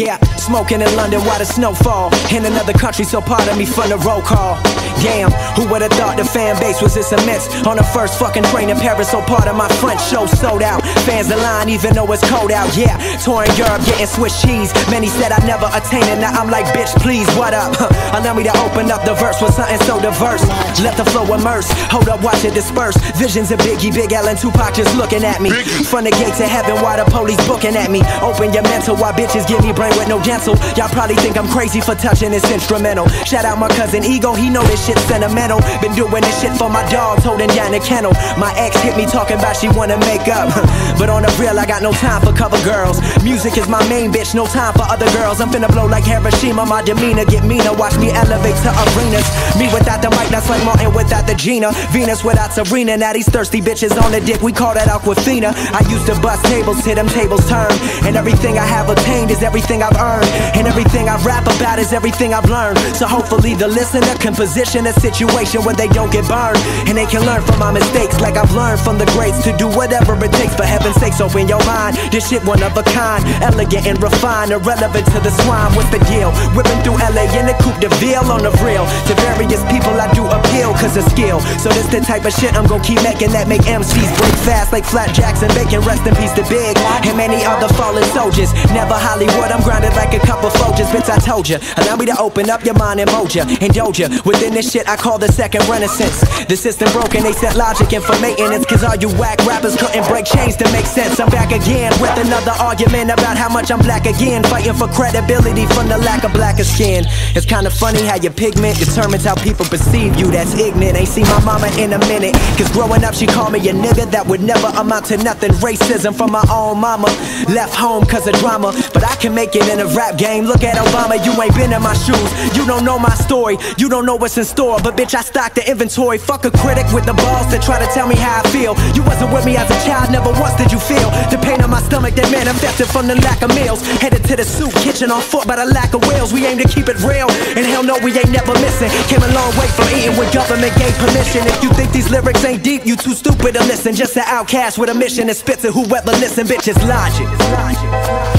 Yeah, smoking in London while the snow fall. In another country, so pardon me from the roll call. Damn, who would've thought the fan base was this immense? On the first fucking train in Paris, so part of my front show sold out. Fans line even though it's cold out. Yeah, touring Europe, getting Swiss cheese. Many said I'd never attain it, now I'm like, bitch, please, what up? Allow me to open up the verse with something so diverse. Let the flow immerse, hold up, watch it disperse. Visions of Biggie, Big L, and Tupac just looking at me. From the gates of heaven, while the police booking at me. Open your mental while bitches give me brain with no gentle. Y'all probably think I'm crazy for touching this instrumental. Shout out my cousin Ego, he know this shit sentimental. Been doing this shit for my dogs, holding down the kennel. My ex hit me talking about she wanna make up. but on the real, I got no time for cover girls. Music is my main bitch, no time for other girls. I'm finna blow like Hiroshima, my demeanor get meaner. Watch me elevate to arenas. Me without the mic, that's like Martin without the Gina. Venus without Serena. Now these thirsty bitches on the dick, we call that Aquafina. I used to bust tables till them tables turn. And everything I have attained is everything I've earned. And everything I rap about is everything I've learned. So hopefully the listener can position a situation where they don't get burned. And they can learn from my mistakes like I've learned from the greats to do whatever it takes. For heaven's sakes, open your mind. This shit one of a kind, elegant and refined, irrelevant to the swine. What's the deal? Whipping through LA in the coupe de ville on the real. To various people, I do appeal cause of skill. So this the type of shit I'm gonna keep making that make MCs break fast like flapjacks and bacon. Rest in peace to Big and many other fallen soldiers. Never Hollywood, I'm grounded like a couple Folgers. Bitch, I told ya. Allow me to open up your mind and moja, indulge ya. Within this shit, I call the second renaissance. The system broken, they set logic in for maintenance. Cause all you whack rappers couldn't break chains to make sense. I'm back again with another argument about how much I'm black again. Fighting for credibility from the lack of blacker skin. It's kinda funny how your pigment determines how people perceive you. That's ignorant. Ain't seen my mama in a minute. Cause growing up, she called me a nigga that would never amount to nothing. Racism from my own mama. Left home cause of drama. But I can make it in a rap game. Look at Obama, you ain't been in my shoes. You don't know my story. You don't know what's in store. But bitch, I stock the inventory. Fuck a critic with the balls to try to tell me how I feel. You wasn't with me as a child, never once did you feel the pain on my stomach that manifested from the lack of meals. Headed to the soup kitchen on foot by the lack of wheels. We aim to keep it real. And hell no, we ain't never missing. Came a long way from eating when government gave permission. If you think these lyrics ain't deep, you too stupid to listen. Just an outcast with a mission that spits it. Whoever listen, bitch, it's logic. It's logic.